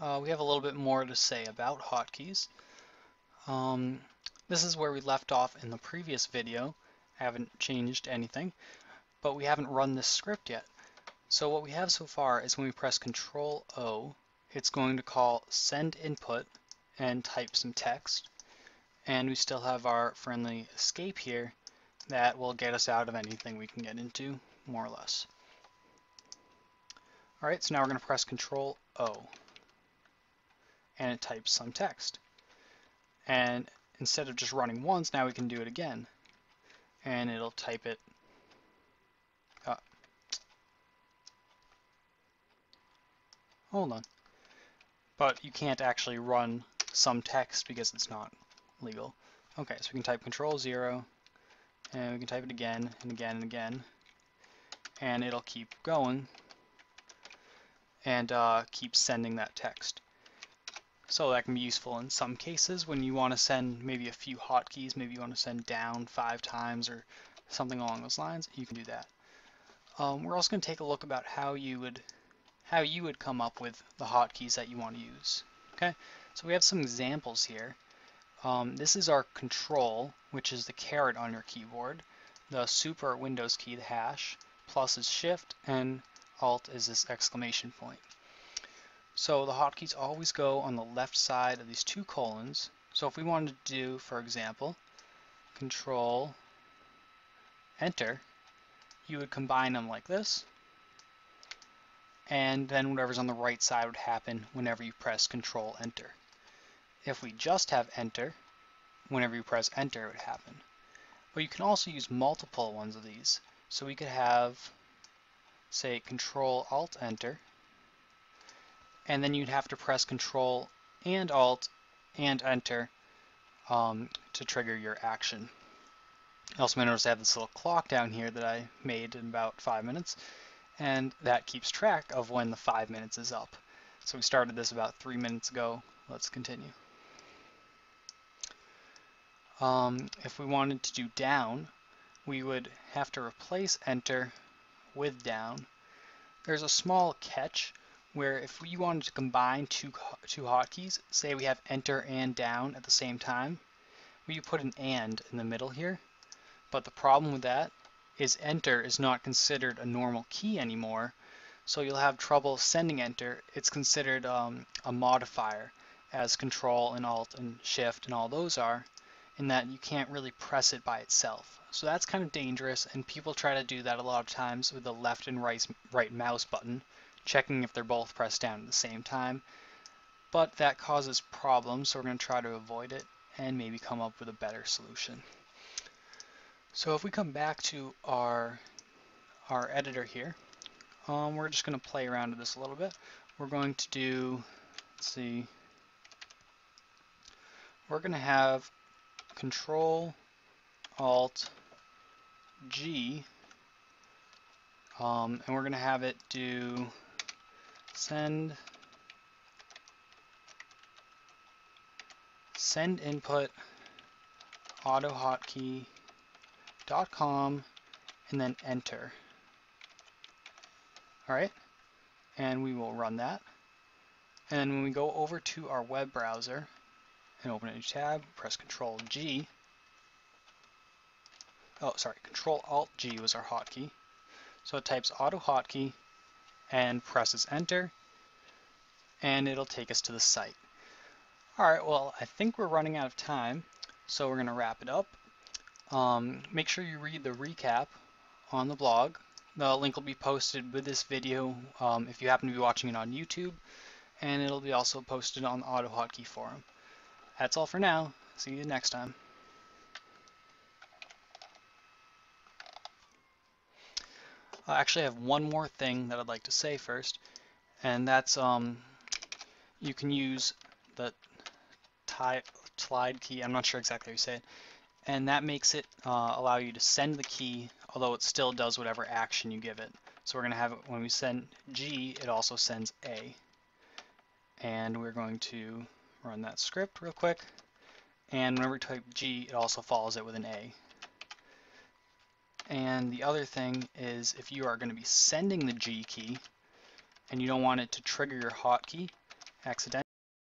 uh, we have a little bit more to say about hotkeys. Um, this is where we left off in the previous video. I haven't changed anything, but we haven't run this script yet. So what we have so far is when we press Control O, it's going to call send input and type some text. And we still have our friendly escape here that will get us out of anything we can get into, more or less. Alright, so now we're going to press Control O and it types some text. And instead of just running once, now we can do it again. And it'll type it uh, Hold on. But you can't actually run some text because it's not legal. Okay, so we can type control 0, and we can type it again and again and again, and it'll keep going and uh, keep sending that text. So that can be useful in some cases when you want to send maybe a few hotkeys, maybe you want to send down five times or something along those lines, you can do that. Um, we're also going to take a look about how you would how you would come up with the hotkeys that you want to use. Okay, so we have some examples here. Um, this is our control, which is the caret on your keyboard. The super Windows key, the hash, plus is shift, and alt is this exclamation point. So the hotkeys always go on the left side of these two colons. So if we wanted to do, for example, control, enter, you would combine them like this, and then whatever's on the right side would happen whenever you press control enter. If we just have enter, whenever you press enter it would happen. But you can also use multiple ones of these. So we could have, say, control alt enter, and then you'd have to press Control and Alt and Enter um, to trigger your action. You also may notice I have this little clock down here that I made in about five minutes, and that keeps track of when the five minutes is up. So we started this about three minutes ago. Let's continue. Um, if we wanted to do down, we would have to replace enter with down. There's a small catch where if we wanted to combine two, two hotkeys, say we have enter and down at the same time, we put an and in the middle here. But the problem with that is enter is not considered a normal key anymore, so you'll have trouble sending enter. It's considered um, a modifier as control and alt and shift and all those are, in that you can't really press it by itself. So that's kind of dangerous and people try to do that a lot of times with the left and right, right mouse button checking if they're both pressed down at the same time. But that causes problems, so we're going to try to avoid it and maybe come up with a better solution. So if we come back to our, our editor here, um, we're just going to play around with this a little bit. We're going to do, let's see, we're going to have Control Alt G, um, and we're going to have it do send send input autohotkey.com and then enter. Alright, and we will run that. And then when we go over to our web browser and open a new tab, press Control G. Oh, sorry, Control Alt G was our hotkey. So it types autohotkey and presses enter and it'll take us to the site. Alright, well I think we're running out of time so we're going to wrap it up. Um, make sure you read the recap on the blog. The link will be posted with this video um, if you happen to be watching it on YouTube and it'll be also posted on the AutoHotkey forum. That's all for now. See you next time. I actually have one more thing that I'd like to say first, and that's um, you can use the slide key, I'm not sure exactly how you say it, and that makes it uh, allow you to send the key, although it still does whatever action you give it. So we're going to have it when we send G, it also sends A. And we're going to run that script real quick. And whenever we type G, it also follows it with an A. And the other thing is if you are going to be sending the G key and you don't want it to trigger your hotkey, accidentally